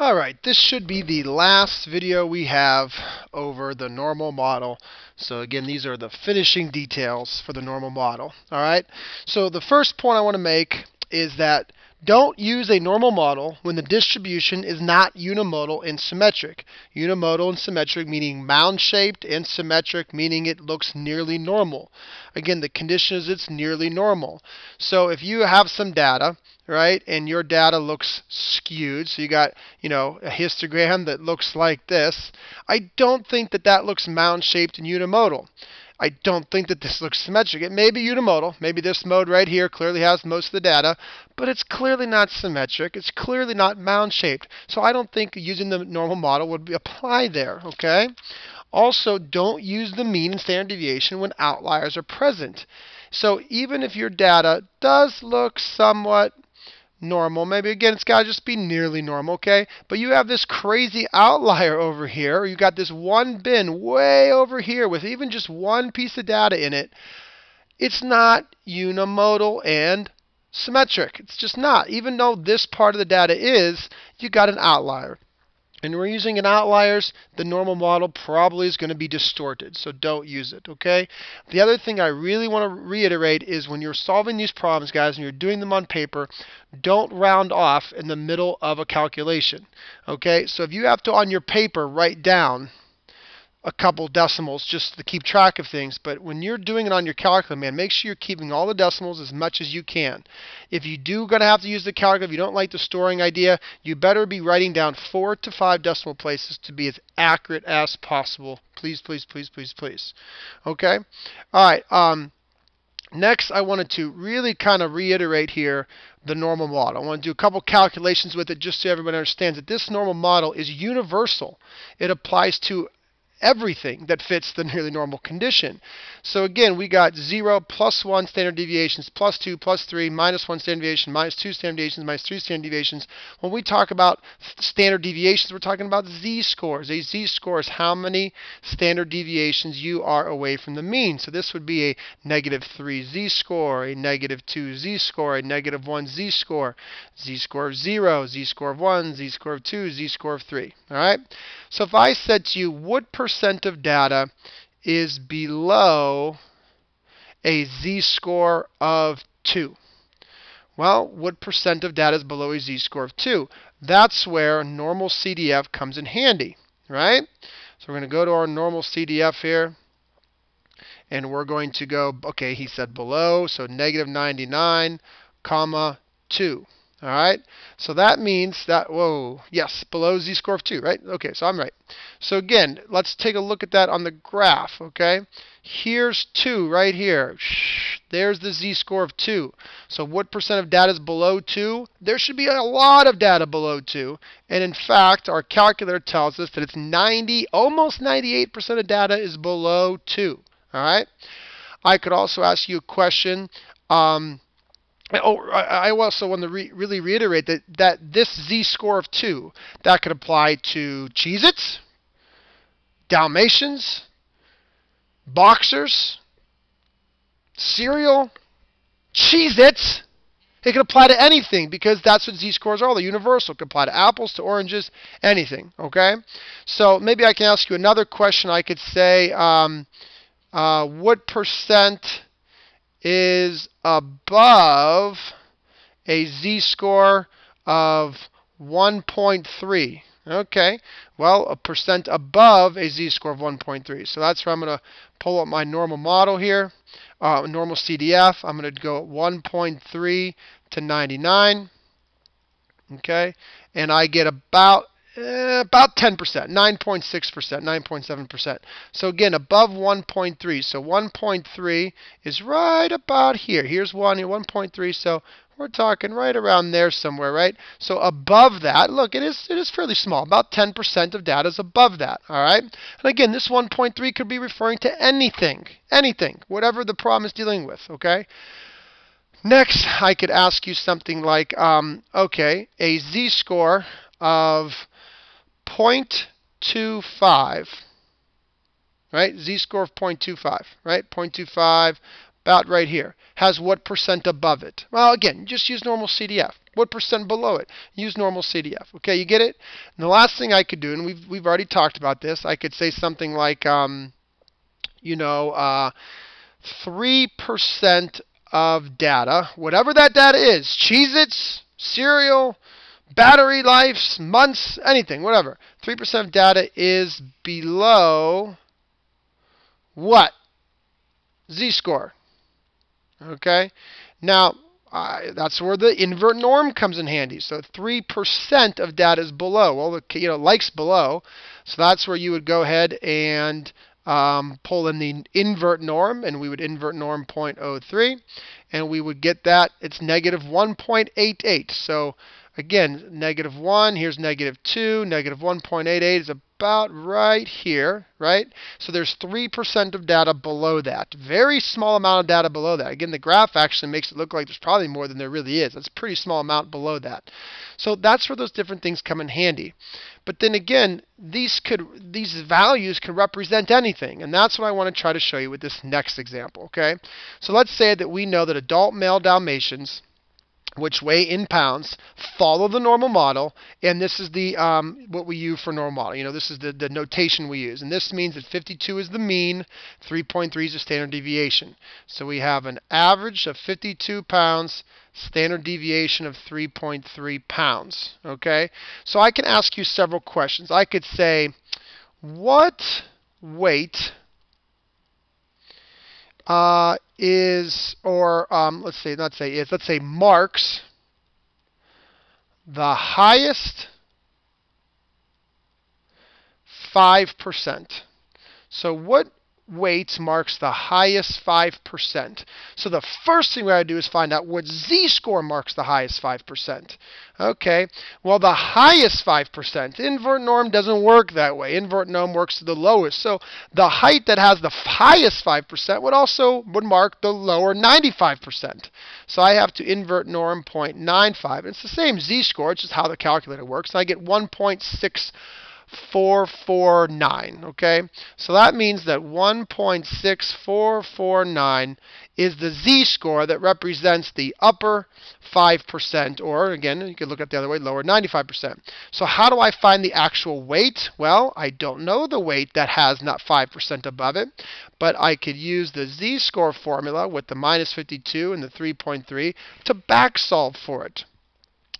Alright, this should be the last video we have over the normal model. So again, these are the finishing details for the normal model. Alright, so the first point I want to make is that don't use a normal model when the distribution is not unimodal and symmetric. Unimodal and symmetric meaning mound-shaped and symmetric meaning it looks nearly normal. Again, the condition is it's nearly normal. So if you have some data, right, and your data looks skewed, so you got, you know, a histogram that looks like this, I don't think that that looks mound-shaped and unimodal. I don't think that this looks symmetric. It may be unimodal. Maybe this mode right here clearly has most of the data, but it's clearly not symmetric. It's clearly not mound-shaped. So I don't think using the normal model would apply there, okay? Also, don't use the mean and standard deviation when outliers are present. So even if your data does look somewhat normal. Maybe again, it's got to just be nearly normal, okay? But you have this crazy outlier over here. You got this one bin way over here with even just one piece of data in it. It's not unimodal and symmetric. It's just not. Even though this part of the data is, you got an outlier and we're using an outliers, the normal model probably is going to be distorted. So don't use it, okay? The other thing I really want to reiterate is when you're solving these problems, guys, and you're doing them on paper, don't round off in the middle of a calculation, okay? So if you have to, on your paper, write down a couple decimals just to keep track of things. But when you're doing it on your calculator, man, make sure you're keeping all the decimals as much as you can. If you do going to have to use the calculator, if you don't like the storing idea, you better be writing down four to five decimal places to be as accurate as possible. Please, please, please, please, please. Okay? All right. Um, next, I wanted to really kind of reiterate here the normal model. I want to do a couple calculations with it just so everybody understands that this normal model is universal. It applies to everything that fits the nearly normal condition. So again, we got 0 plus 1 standard deviations, plus 2, plus 3, minus 1 standard deviation, minus 2 standard deviations, minus 3 standard deviations. When we talk about standard deviations, we're talking about z-scores. A z-score is how many standard deviations you are away from the mean. So this would be a negative 3 z-score, a negative 2 z-score, a negative 1 z-score, z-score of 0, z-score of 1, z-score of 2, z-score of 3. All right? So if I said to you, what percent of data is below a z-score of 2? Well, what percent of data is below a z-score of 2? That's where normal CDF comes in handy, right? So we're going to go to our normal CDF here. And we're going to go, okay, he said below, so negative 99, comma, 2. All right, so that means that, whoa, yes, below z-score of 2, right? Okay, so I'm right. So again, let's take a look at that on the graph, okay? Here's 2 right here. There's the z-score of 2. So what percent of data is below 2? There should be a lot of data below 2. And in fact, our calculator tells us that it's 90, almost 98% of data is below 2. All right? I could also ask you a question. Um, Oh, I also want to re really reiterate that, that this z-score of 2, that could apply to Cheez-Its, Dalmatians, Boxers, cereal, Cheez-Its. It could apply to anything because that's what z-scores are. They're universal. It could apply to apples, to oranges, anything. Okay? So maybe I can ask you another question. I could say, um, uh, what percent is above a z-score of 1.3. Okay, well, a percent above a z-score of 1.3. So that's where I'm going to pull up my normal model here, uh, normal CDF. I'm going to go at 1.3 to 99. Okay, and I get about uh, about 10%, 9.6%, 9.7%. So again, above 1.3. So 1.3 is right about here. Here's 1, here 1.3. So we're talking right around there somewhere, right? So above that, look, it is it is fairly small. About 10% of data is above that, all right? And again, this 1.3 could be referring to anything, anything, whatever the problem is dealing with, okay? Next, I could ask you something like, um, okay, a z-score of 0.25, right? Z-score of 0.25, right? 0.25, about right here, has what percent above it? Well, again, just use normal CDF. What percent below it? Use normal CDF. Okay, you get it? And the last thing I could do, and we've, we've already talked about this, I could say something like, um, you know, uh, 3% of data, whatever that data is, Cheez-Its, cereal, battery lives, months, anything, whatever. 3% of data is below what? Z-score. Okay? Now, uh, that's where the invert norm comes in handy. So 3% of data is below. Well, the, you know, likes below. So that's where you would go ahead and um, pull in the invert norm, and we would invert norm 0.03, and we would get that. It's negative 1.88. So again, negative 1, here's negative 2, negative 1.88 is about right here, right? So there's 3% of data below that. Very small amount of data below that. Again, the graph actually makes it look like there's probably more than there really is. That's a pretty small amount below that. So that's where those different things come in handy. But then again, these could these values can represent anything, and that's what I want to try to show you with this next example, okay? So let's say that we know that adult male Dalmatians which weigh in pounds, follow the normal model, and this is the um, what we use for normal model. You know, this is the, the notation we use, and this means that 52 is the mean, 3.3 is the standard deviation. So we have an average of 52 pounds, standard deviation of 3.3 pounds. Okay, so I can ask you several questions. I could say, what weight uh, is, or um, let's say, not say is, let's say marks the highest 5%. So what weights marks the highest 5%. So the first thing we gotta do is find out what z-score marks the highest 5%. Okay, well the highest 5%, invert norm doesn't work that way. Invert norm works to the lowest. So the height that has the highest 5% would also would mark the lower 95%. So I have to invert norm 0.95. It's the same z-score, it's just how the calculator works. And I get 1.6 449. Okay, so that means that 1.6449 is the z-score that represents the upper 5%, or again, you could look at the other way, lower 95%. So how do I find the actual weight? Well, I don't know the weight that has not 5% above it, but I could use the z-score formula with the minus 52 and the 3.3 to back solve for it.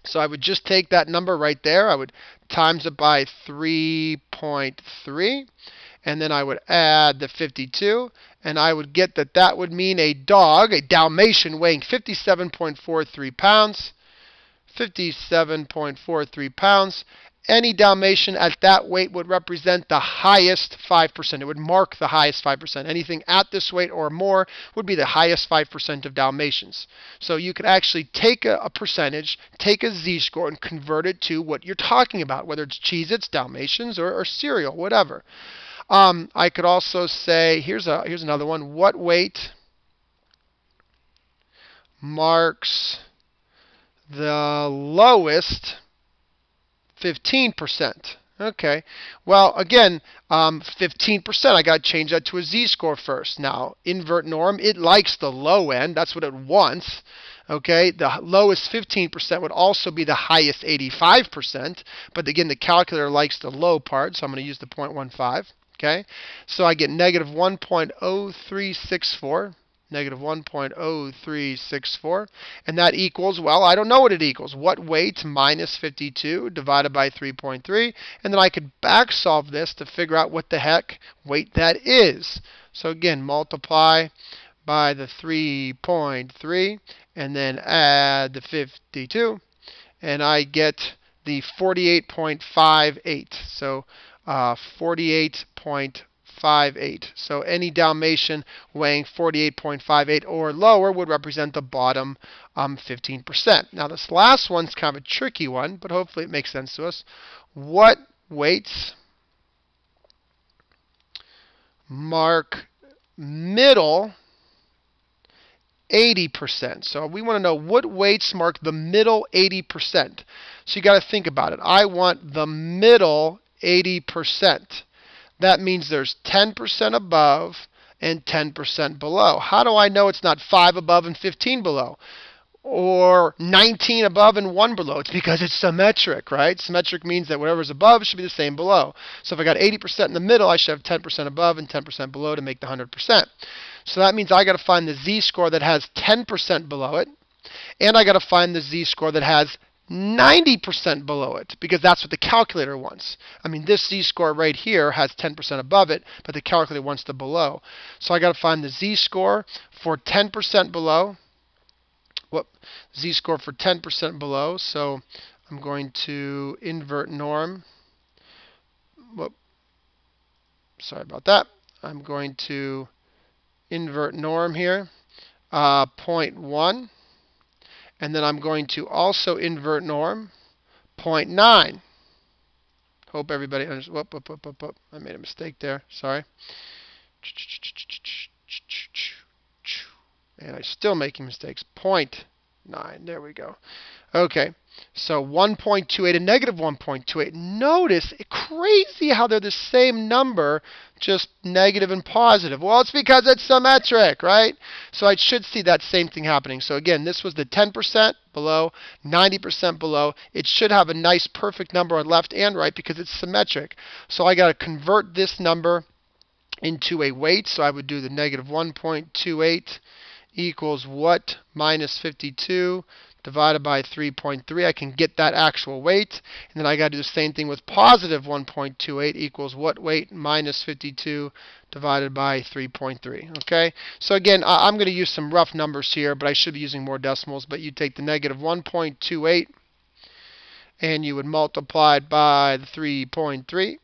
So I would just take that number right there. I would times it by 3.3 and then I would add the 52 and I would get that that would mean a dog, a Dalmatian weighing 57.43 pounds, 57.43 pounds, any Dalmatian at that weight would represent the highest 5%. It would mark the highest 5%. Anything at this weight or more would be the highest 5% of Dalmatians. So you could actually take a, a percentage, take a z-score, and convert it to what you're talking about, whether it's Cheez-Its, Dalmatians, or, or cereal, whatever. Um, I could also say, here's, a, here's another one. What weight marks the lowest 15%. Okay. Well, again, um, 15%, I got to change that to a z-score first. Now, invert norm, it likes the low end. That's what it wants. Okay, the lowest 15% would also be the highest 85%, but again, the calculator likes the low part, so I'm going to use the 0.15. Okay, so I get negative 1.0364 negative 1.0364. And that equals, well, I don't know what it equals. What weight minus 52 divided by 3.3? And then I could back solve this to figure out what the heck weight that is. So again, multiply by the 3.3 and then add the 52 and I get the 48.58. So uh, 48.58. 48.58. So any Dalmatian weighing 48.58 or lower would represent the bottom um, 15%. Now this last one's kind of a tricky one, but hopefully it makes sense to us. What weights mark middle 80%. So we want to know what weights mark the middle 80%. So you got to think about it. I want the middle 80% that means there's 10% above and 10% below. How do I know it's not 5 above and 15 below? or 19 above and 1 below? It's because it's symmetric, right? Symmetric means that whatever's above should be the same below. So if I got 80% in the middle, I should have 10% above and 10% below to make the 100%. So that means I got to find the z-score that has 10% below it, and I got to find the z-score that has 90% below it because that's what the calculator wants. I mean, this z-score right here has 10% above it, but the calculator wants the below. So I got to find the z-score for 10% below. What z-score for 10% below. So I'm going to invert norm. Whoop. Sorry about that. I'm going to invert norm here. Uh, 0.1 and then I'm going to also invert norm 0.9. Hope everybody understands. Whoop, whoop, whoop, whoop, whoop. I made a mistake there. Sorry. And I'm still making mistakes. 0.9. There we go. Okay, so 1.28 and negative 1.28. Notice, crazy how they're the same number, just negative and positive. Well, it's because it's symmetric, right? So I should see that same thing happening. So again, this was the 10% below, 90% below. It should have a nice perfect number on left and right because it's symmetric. So I got to convert this number into a weight. So I would do the negative 1.28 equals what minus 52 divided by 3.3. I can get that actual weight. And then I got to do the same thing with positive 1.28 equals what weight minus 52 divided by 3.3. Okay, so again, I'm going to use some rough numbers here, but I should be using more decimals. But you take the negative 1.28 and you would multiply it by the 3.3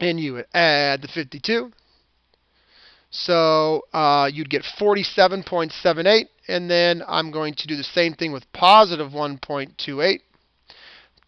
and you would add the 52 so uh, you'd get 47.78, and then I'm going to do the same thing with positive 1.28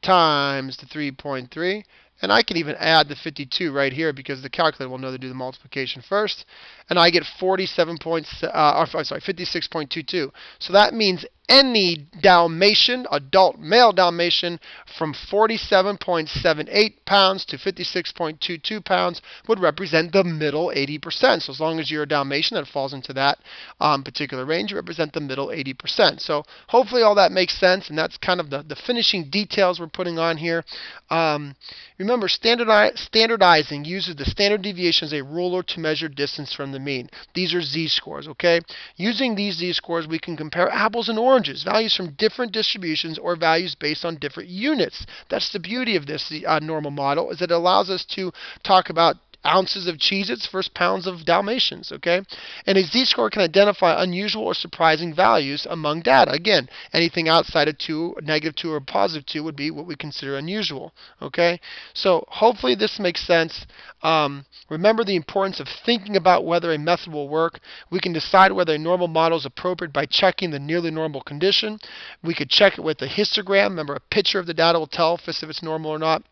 times the 3.3, and I can even add the 52 right here because the calculator will know to do the multiplication first. And I get 47 points, uh, or, sorry, 56.22. So that means any Dalmatian, adult male Dalmatian, from 47.78 pounds to 56.22 pounds would represent the middle 80%. So as long as you're a Dalmatian that falls into that um, particular range, you represent the middle 80%. So hopefully all that makes sense, and that's kind of the, the finishing details we're putting on here. Um, remember, standardi standardizing uses the standard deviation as a ruler to measure distance from the mean. These are z-scores, okay? Using these z-scores, we can compare apples and oranges values from different distributions or values based on different units. That's the beauty of this uh, normal model is that it allows us to talk about ounces of Cheez-Its versus pounds of Dalmatians, okay? And a z-score can identify unusual or surprising values among data. Again, anything outside of 2, negative 2, or positive 2 would be what we consider unusual, okay? So hopefully this makes sense. Um, remember the importance of thinking about whether a method will work. We can decide whether a normal model is appropriate by checking the nearly normal condition. We could check it with a histogram. Remember, a picture of the data will tell us if it's normal or not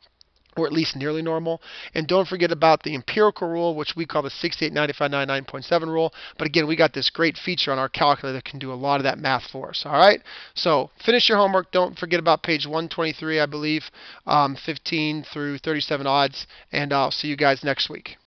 or at least nearly normal. And don't forget about the empirical rule, which we call the 689599.7 rule. But again, we got this great feature on our calculator that can do a lot of that math for us. All right. So finish your homework. Don't forget about page 123, I believe, um, 15 through 37 odds. And I'll see you guys next week.